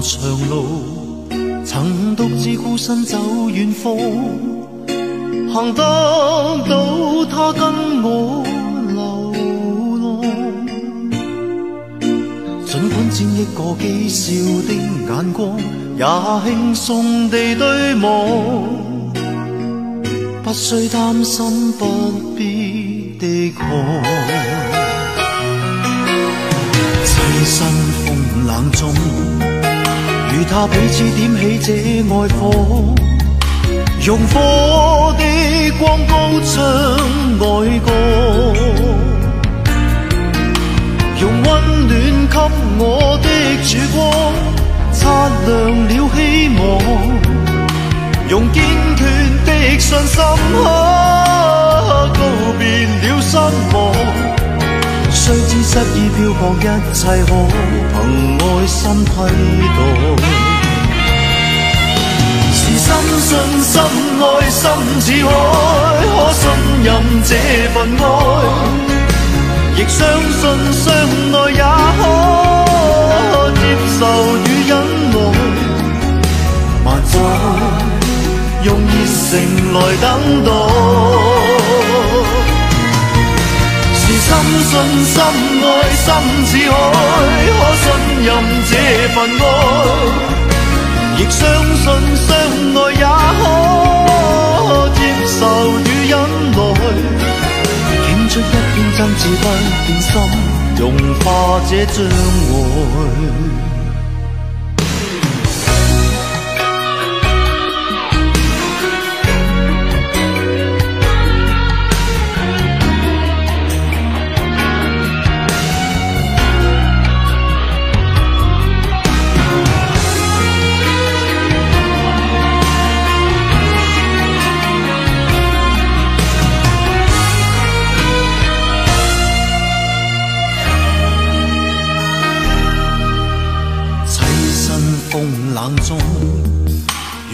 长路，曾独自孤身走远方，行得到他跟我流浪。尽管沾一个讥笑的眼光，也轻松地对望，不需担心不必的抗。栖身风冷中，他彼此点起这爱火，用火的光高唱爱歌，用温暖给我的曙光，擦亮了希望，用坚决的信心，告别了失望。失意漂泊，一切可凭爱心替代。是深信深爱深似海，可信任这份爱，亦相信相爱也可接受与忍耐。万载用热诚来等待。深信深爱深似海，可信任这份爱，亦相信相爱也可接受与忍耐。倾出一片真挚不变心，融化这障碍。冷中，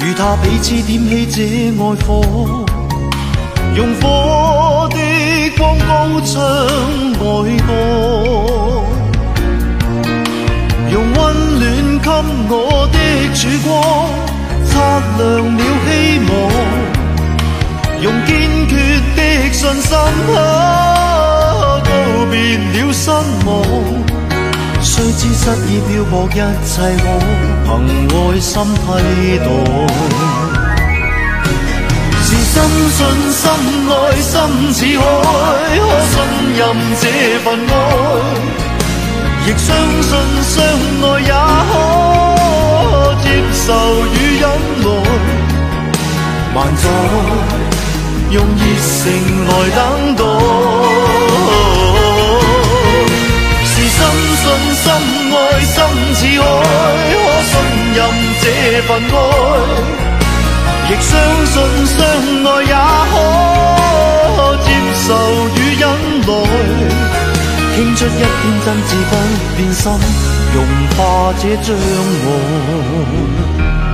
与他彼此点起这爱火，用火的光高唱爱歌，用温暖给我的曙光，擦亮了希望，用坚决的信心，告别了失望。虽知失意漂泊，一切我凭爱心替代。是深信深爱心似海，可信任这份爱，亦相信相爱也可接受与忍耐。万载用热诚来等待。份爱，亦相信相爱也可接受与忍耐。倾出一片真挚不变心，融化这障碍。